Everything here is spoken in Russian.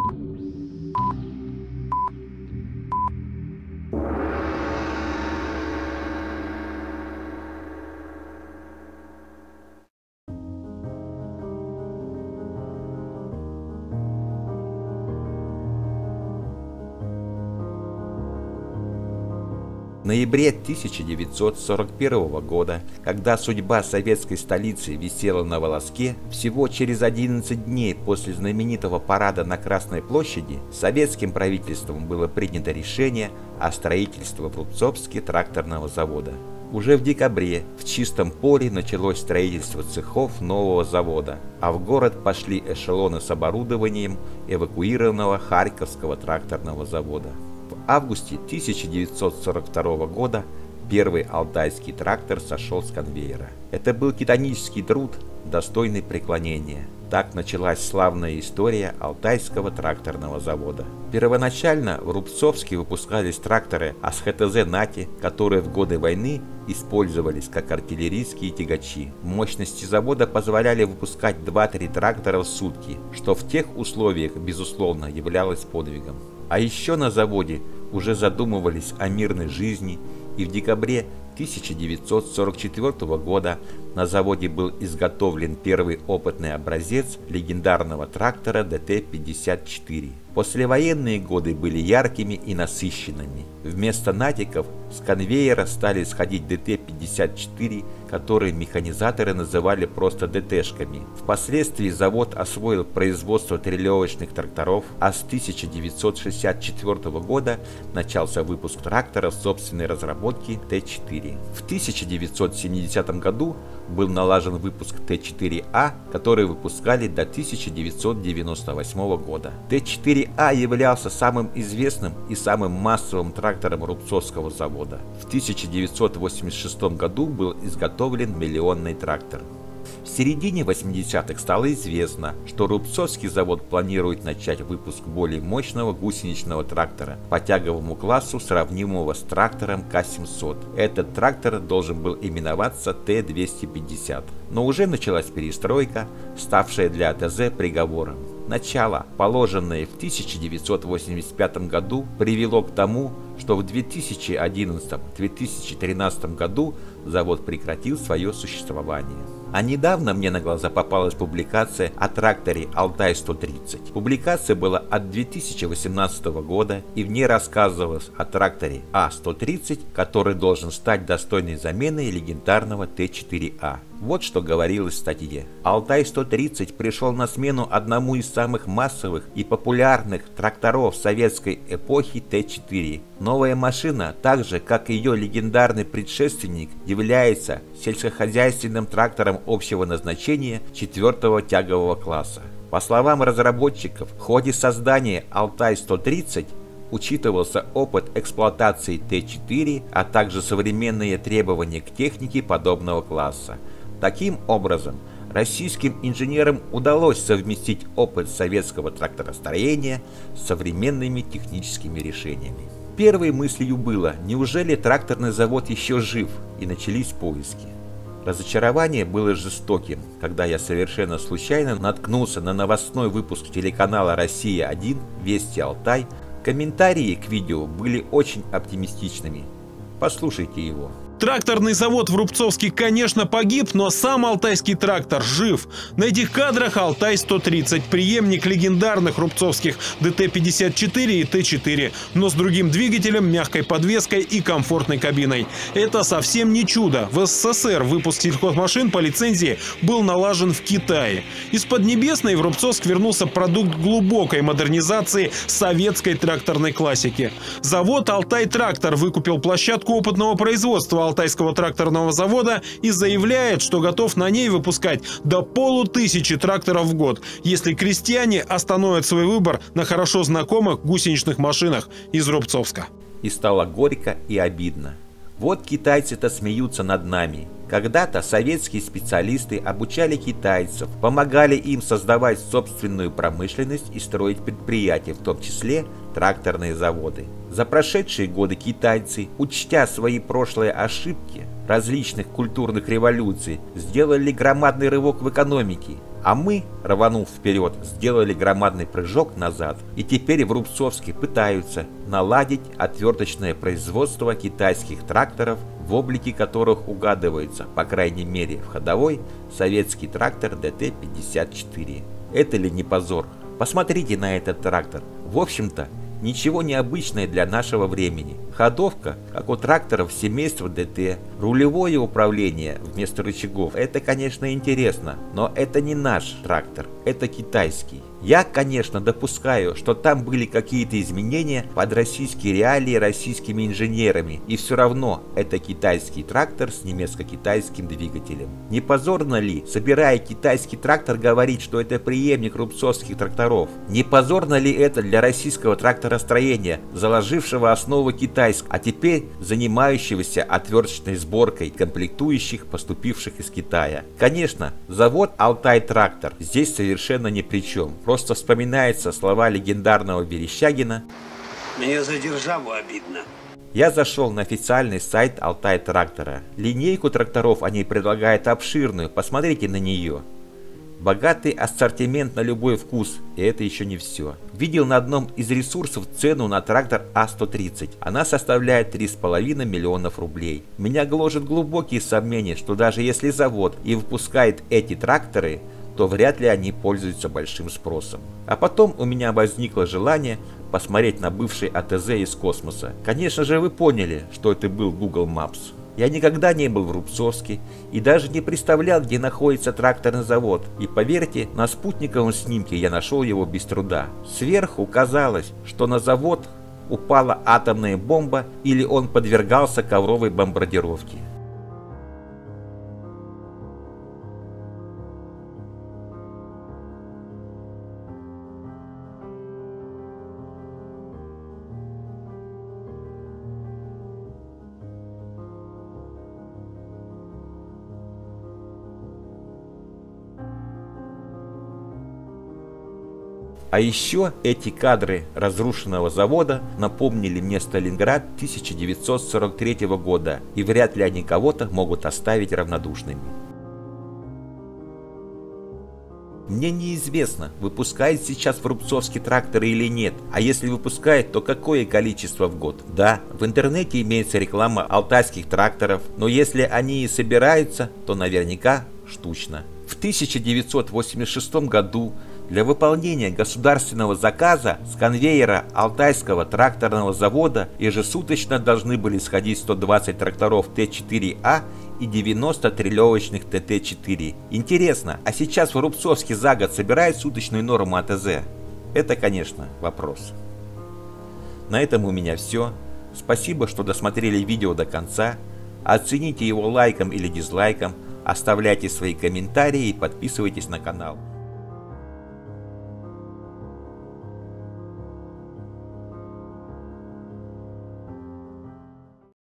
Oops. Ноябре 1941 года, когда судьба советской столицы висела на волоске, всего через 11 дней после знаменитого парада на Красной площади, советским правительством было принято решение о строительстве в Рубцовске тракторного завода. Уже в декабре в чистом поле началось строительство цехов нового завода, а в город пошли эшелоны с оборудованием эвакуированного Харьковского тракторного завода. Августе 1942 года первый алтайский трактор сошел с конвейера. Это был титанический труд, достойный преклонения. Так началась славная история Алтайского тракторного завода. Первоначально в Рубцовске выпускались тракторы АСХТЗ «Нати», которые в годы войны использовались как артиллерийские тягачи. Мощности завода позволяли выпускать 2-3 трактора в сутки, что в тех условиях, безусловно, являлось подвигом. А еще на заводе уже задумывались о мирной жизни, и в декабре 1944 года на заводе был изготовлен первый опытный образец легендарного трактора ДТ-54. Послевоенные годы были яркими и насыщенными. Вместо натиков с конвейера стали сходить ДТ-54, которые механизаторы называли просто ДТшками. Впоследствии завод освоил производство трелевочных тракторов, а с 1964 года начался выпуск трактора собственной разработки Т-4. В 1970 году был налажен выпуск Т-4А, который выпускали до 1998 года. Т-4А являлся самым известным и самым массовым трактором Рубцовского завода. В 1986 году был изготовлен миллионный трактор. В середине 80-х стало известно, что Рубцовский завод планирует начать выпуск более мощного гусеничного трактора по тяговому классу, сравнимого с трактором К-700. Этот трактор должен был именоваться Т-250. Но уже началась перестройка, ставшая для АТЗ приговором. Начало, положенное в 1985 году, привело к тому, что в 2011-2013 году завод прекратил свое существование. А недавно мне на глаза попалась публикация о тракторе Алтай-130. Публикация была от 2018 года и в ней рассказывалось о тракторе А-130, который должен стать достойной заменой легендарного Т-4А. Вот что говорилось в статье. Алтай-130 пришел на смену одному из самых массовых и популярных тракторов советской эпохи Т-4. Новая машина, так же как ее легендарный предшественник, является сельскохозяйственным трактором общего назначения четвертого тягового класса. По словам разработчиков, в ходе создания Алтай-130 учитывался опыт эксплуатации Т-4, а также современные требования к технике подобного класса. Таким образом, российским инженерам удалось совместить опыт советского тракторостроения с современными техническими решениями. Первой мыслью было, неужели тракторный завод еще жив, и начались поиски. Разочарование было жестоким, когда я совершенно случайно наткнулся на новостной выпуск телеканала «Россия-1» «Вести Алтай». Комментарии к видео были очень оптимистичными. Послушайте его. Тракторный завод в Рубцовске, конечно, погиб, но сам алтайский трактор жив. На этих кадрах Алтай-130, преемник легендарных рубцовских ДТ-54 и Т-4, но с другим двигателем, мягкой подвеской и комфортной кабиной. Это совсем не чудо. В СССР выпуск сельхозмашин по лицензии был налажен в Китае. Из Поднебесной в Рубцовск вернулся продукт глубокой модернизации советской тракторной классики. Завод «Алтай-трактор» выкупил площадку опытного производства Алтайского тракторного завода и заявляет, что готов на ней выпускать до полутысячи тракторов в год, если крестьяне остановят свой выбор на хорошо знакомых гусеничных машинах из Рубцовска. И стало горько и обидно. Вот китайцы-то смеются над нами. Когда-то советские специалисты обучали китайцев, помогали им создавать собственную промышленность и строить предприятия, в том числе тракторные заводы. За прошедшие годы китайцы, учтя свои прошлые ошибки различных культурных революций, сделали громадный рывок в экономике. А мы, рванув вперед, сделали громадный прыжок назад и теперь в Рубцовске пытаются наладить отверточное производство китайских тракторов, в облике которых угадывается, по крайней мере в ходовой, советский трактор ДТ-54. Это ли не позор? Посмотрите на этот трактор. В общем-то, Ничего необычное для нашего времени. Ходовка, как у тракторов семейства ДТ, рулевое управление вместо рычагов. Это, конечно, интересно, но это не наш трактор, это китайский. Я, конечно, допускаю, что там были какие-то изменения под российские реалии российскими инженерами, и все равно это китайский трактор с немецко-китайским двигателем. Не позорно ли, собирая китайский трактор, говорить, что это преемник рубцовских тракторов? Не позорно ли это для российского тракторостроения, заложившего основу китайского, а теперь занимающегося отверточной сборкой комплектующих, поступивших из Китая? Конечно, завод Алтай Трактор здесь совершенно ни при чем. Просто вспоминаются слова легендарного Верещагина «Мне за державу обидно». Я зашел на официальный сайт Алтай Трактора. Линейку тракторов они предлагают обширную, посмотрите на нее. Богатый ассортимент на любой вкус, и это еще не все. Видел на одном из ресурсов цену на трактор А130. Она составляет 3,5 миллионов рублей. Меня гложет глубокие сомнения, что даже если завод и выпускает эти тракторы, то вряд ли они пользуются большим спросом. А потом у меня возникло желание посмотреть на бывший АТЗ из космоса. Конечно же вы поняли, что это был Google Maps. Я никогда не был в Рубцовске и даже не представлял, где находится тракторный завод. И поверьте, на спутниковом снимке я нашел его без труда. Сверху казалось, что на завод упала атомная бомба или он подвергался ковровой бомбардировке. А еще эти кадры разрушенного завода напомнили мне Сталинград 1943 года, и вряд ли они кого-то могут оставить равнодушными. Мне неизвестно, выпускает сейчас в Рубцовске тракторы или нет, а если выпускает, то какое количество в год. Да, в интернете имеется реклама алтайских тракторов, но если они и собираются, то наверняка штучно. В 1986 году для выполнения государственного заказа с конвейера Алтайского тракторного завода ежесуточно должны были сходить 120 тракторов Т4А и 90 трелевочных ТТ4. Интересно, а сейчас в Рубцовске за год собирает суточную норму АТЗ? Это, конечно, вопрос. На этом у меня все. Спасибо, что досмотрели видео до конца. Оцените его лайком или дизлайком, оставляйте свои комментарии и подписывайтесь на канал.